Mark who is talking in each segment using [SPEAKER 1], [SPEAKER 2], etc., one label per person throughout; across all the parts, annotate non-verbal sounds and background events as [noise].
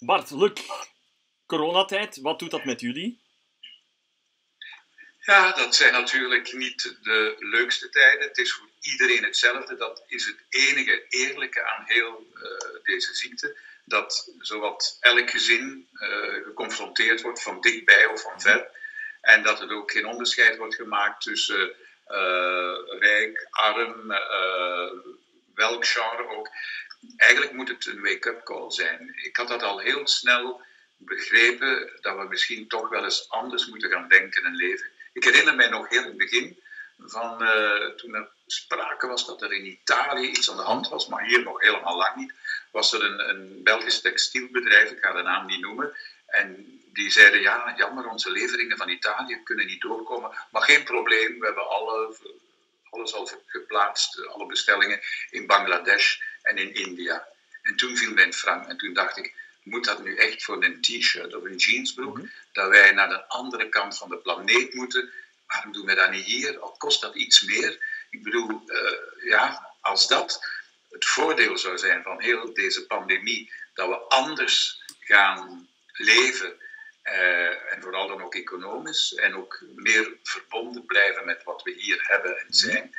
[SPEAKER 1] Bart, Luc, coronatijd, wat doet dat met jullie?
[SPEAKER 2] Ja, dat zijn natuurlijk niet de leukste tijden. Het is voor iedereen hetzelfde. Dat is het enige eerlijke aan heel uh, deze ziekte. Dat zowat elk gezin uh, geconfronteerd wordt, van dichtbij of van ver. En dat er ook geen onderscheid wordt gemaakt tussen uh, rijk, arm, welk genre ook. Eigenlijk moet het een wake-up call zijn. Ik had dat al heel snel begrepen, dat we misschien toch wel eens anders moeten gaan denken en leven. Ik herinner mij nog heel in het begin van uh, toen er sprake was dat er in Italië iets aan de hand was, maar hier nog helemaal lang niet, was er een, een Belgisch textielbedrijf, ik ga de naam niet noemen, en die zeiden, ja, jammer, onze leveringen van Italië kunnen niet doorkomen, maar geen probleem, we hebben alle, alles al geplaatst, alle bestellingen in Bangladesh en in India. En toen viel mijn frank en toen dacht ik, moet dat nu echt voor een t-shirt of een jeansbroek, mhm. dat wij naar de andere kant van de planeet moeten? Waarom doen we dat niet hier? Al kost dat iets meer. Ik bedoel, uh, ja, als dat het voordeel zou zijn van heel deze pandemie, dat we anders gaan leven, uh, en vooral dan ook economisch, en ook meer verbonden blijven met wat we hier hebben en mhm. zijn,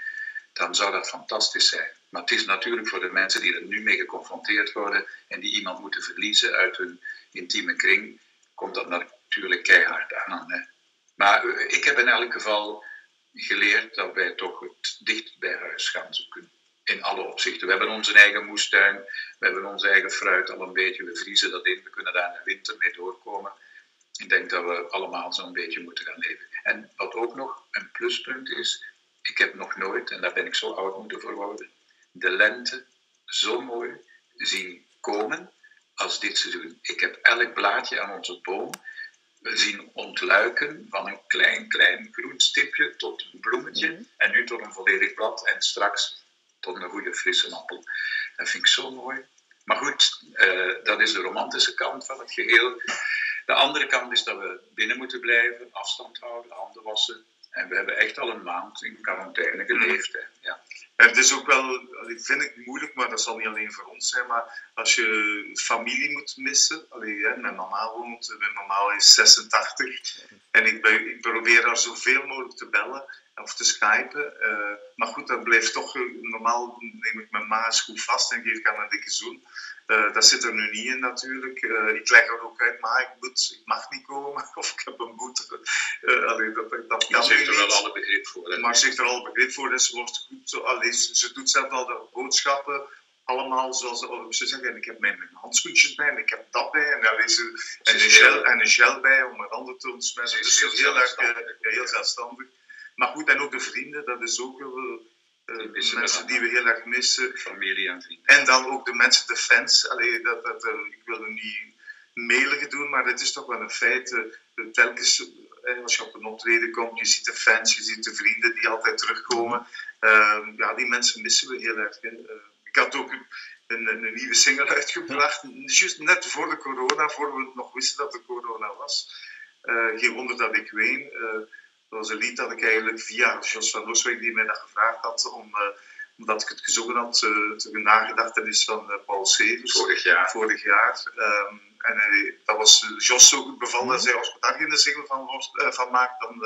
[SPEAKER 2] dan zou dat fantastisch zijn. Maar het is natuurlijk voor de mensen die er nu mee geconfronteerd worden en die iemand moeten verliezen uit hun intieme kring, komt dat natuurlijk keihard aan. Hè. Maar eh, ik heb in elk geval geleerd dat wij toch het dicht bij huis gaan zoeken. In alle opzichten. We hebben onze eigen moestuin, we hebben onze eigen fruit al een beetje, we vriezen dat in, we kunnen daar in de winter mee doorkomen. Ik denk dat we allemaal zo'n beetje moeten gaan leven. En wat ook nog een pluspunt is, ik heb nog nooit, en daar ben ik zo oud moeten voor worden, de lente zo mooi zien komen als dit seizoen. Ik heb elk blaadje aan onze boom zien ontluiken van een klein, klein groen stipje tot een bloemetje mhm. en nu tot een volledig blad en straks tot een goede frisse appel. Dat vind ik zo mooi. Maar goed, uh, dat is de romantische kant van het geheel. De andere kant is dat we binnen moeten blijven, afstand houden, handen wassen. En we hebben echt al een maand in quarantaine geleefd. Hè. Ja.
[SPEAKER 3] Het is ook wel, ik vind het moeilijk, maar dat zal niet alleen voor ons zijn, maar als je familie moet missen, allee, hè, mijn mama woont, mijn mama is 86 en ik, ben, ik probeer haar zoveel mogelijk te bellen of te skypen. Uh, maar goed, dat blijft toch, normaal neem ik mijn ma eens goed vast en geef ik haar een dikke zoen. Uh, dat zit er nu niet in natuurlijk. Uh, ik leg er ook uit, maar ik, moet, ik mag niet komen [laughs] of ik heb een boete. Uh, allee, dat, dat
[SPEAKER 2] kan ze heeft er wel alle begrip voor.
[SPEAKER 3] Maar ze heeft er alle begrip voor en ze wordt goed. Allee, ze, ze doet zelf al de boodschappen allemaal zoals ze zeggen. Ik heb mijn, handschoentjes bij en ik heb dat bij en, allee, ze, en, een, gel, en een gel bij om mijn handen te ontsmetten. Dus heel, heel, erg, heel zelfstandig. Maar goed, en ook de vrienden, dat is ook wel uh, mensen die we heel erg missen.
[SPEAKER 2] Familie en vrienden.
[SPEAKER 3] En dan ook de mensen, de fans. Allee, dat, dat, uh, ik wil er niet mailige doen, maar het is toch wel een feit. Uh, telkens, als je op een optreden komt, je ziet de fans, je ziet de vrienden die altijd terugkomen. Ehm, ja, die mensen missen we heel erg. ik had ook een, een, nieuwe single uitgebracht, juist net voor de corona, voor we nog wisten dat er corona was. geen wonder dat ik ween. Dat was een lied dat ik eigenlijk via Jos van Looswijk, die mij dat gevraagd had, om, uh, omdat ik het gezongen had uh, ter nagedachtenis van uh, Paul Severs.
[SPEAKER 2] Vorig jaar.
[SPEAKER 3] Vorig jaar. Um, en dat was Jos zo goed bevallen, mm -hmm. zei als we daar geen single van, van maakt, dan,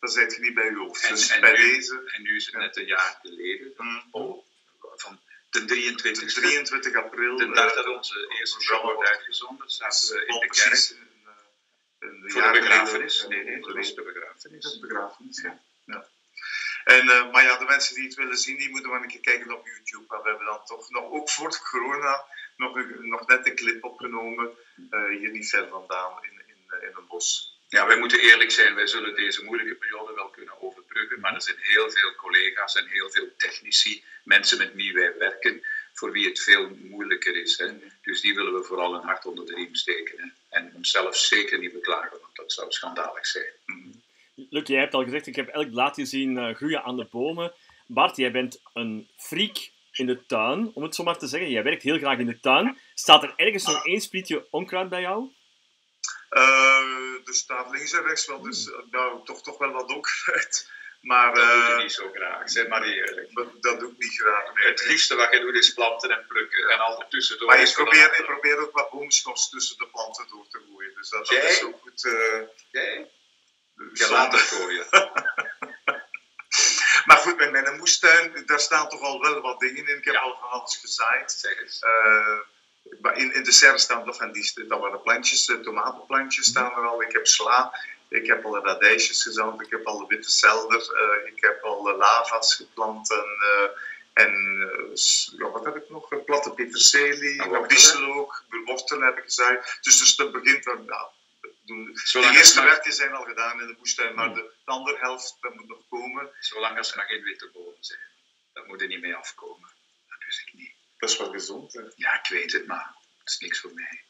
[SPEAKER 3] dan zit je niet bij je hoofd.
[SPEAKER 2] En,
[SPEAKER 3] dus
[SPEAKER 2] en
[SPEAKER 3] bij
[SPEAKER 2] nu,
[SPEAKER 3] deze...
[SPEAKER 2] En nu is het net een jaar geleden, mm. oh, van de 23,
[SPEAKER 3] 23 april.
[SPEAKER 2] De dag dat onze eerste show wordt uitgezonden, zaten we in de kerk
[SPEAKER 3] voor de begrafenis?
[SPEAKER 2] Nee, nee, dat is de begrafenis.
[SPEAKER 3] Dat is de begrafenis, ja. ja. En, uh, maar ja, de mensen die het willen zien, die moeten maar een keer kijken op YouTube. Maar we hebben dan toch nog, ook voor de corona, nog, nog net een clip opgenomen. Uh, hier niet ver vandaan, in, in, in een bos.
[SPEAKER 2] Ja, wij moeten eerlijk zijn, wij zullen deze moeilijke periode wel kunnen overbruggen. Maar er zijn heel veel collega's en heel veel technici, mensen met wie wij werken, voor wie het veel moeilijker is. Hè. Dus die willen we vooral een hart onder de riem steken. Hè. Onszelf zeker niet beklagen, want dat zou schandalig zijn. Mm.
[SPEAKER 1] Luc, jij hebt al gezegd, ik heb elk blad zien uh, groeien aan de bomen. Bart, jij bent een freak in de tuin, om het zo maar te zeggen. Jij werkt heel graag in de tuin. Staat er ergens nog één sprietje onkruid bij jou?
[SPEAKER 3] Uh, er staat links en rechts wel, dus uh, nou, toch, toch wel wat onkruid. Maar
[SPEAKER 2] Dat doe je
[SPEAKER 3] eh,
[SPEAKER 2] niet zo graag, zeg maar eerlijk.
[SPEAKER 3] dat- doe ik niet graag. nee.
[SPEAKER 2] Het liefste wat je doet is planten en plukken. En al tussendoor
[SPEAKER 3] Maar
[SPEAKER 2] is
[SPEAKER 3] ik
[SPEAKER 2] van
[SPEAKER 3] probeer,
[SPEAKER 2] alles.
[SPEAKER 3] ik probeer ook wat boomschors tussen de planten door te gooien. Dus dat, is ook goed. eh,
[SPEAKER 2] Jij? Je laat het gooien. [laughs]
[SPEAKER 3] Maar goed, met mijn moestuin, daar staan toch al wel wat dingen in. Ik heb
[SPEAKER 2] Ja.
[SPEAKER 3] al van alles gezaaid.
[SPEAKER 2] Zeg eens.
[SPEAKER 3] Eh, in, in de serre staan toch van die, dat waren plantjes, tomatenplantjes staan er al. Ik heb sla, ik heb al radijsjes gezand, ik heb al de witte selder, eh, ik heb al lava's geplant en, eh, en eh, ja, wat heb ik nog? Een platte peterselie,
[SPEAKER 2] wortelen?
[SPEAKER 3] brieselook, wortelen heb ik gezaaid. Dus, dus dat begint ja, de eerste
[SPEAKER 2] het
[SPEAKER 3] werken zijn al gedaan in de moestuin, maar de, de andere helft dat moet nog komen.
[SPEAKER 2] Zolang als er nog geen witte bomen zijn. Daar moet er niet mee afkomen. Dat wist ik niet.
[SPEAKER 3] Dat is wel gezond. Hè?
[SPEAKER 2] Ja, ik weet het, maar het is niks voor mij.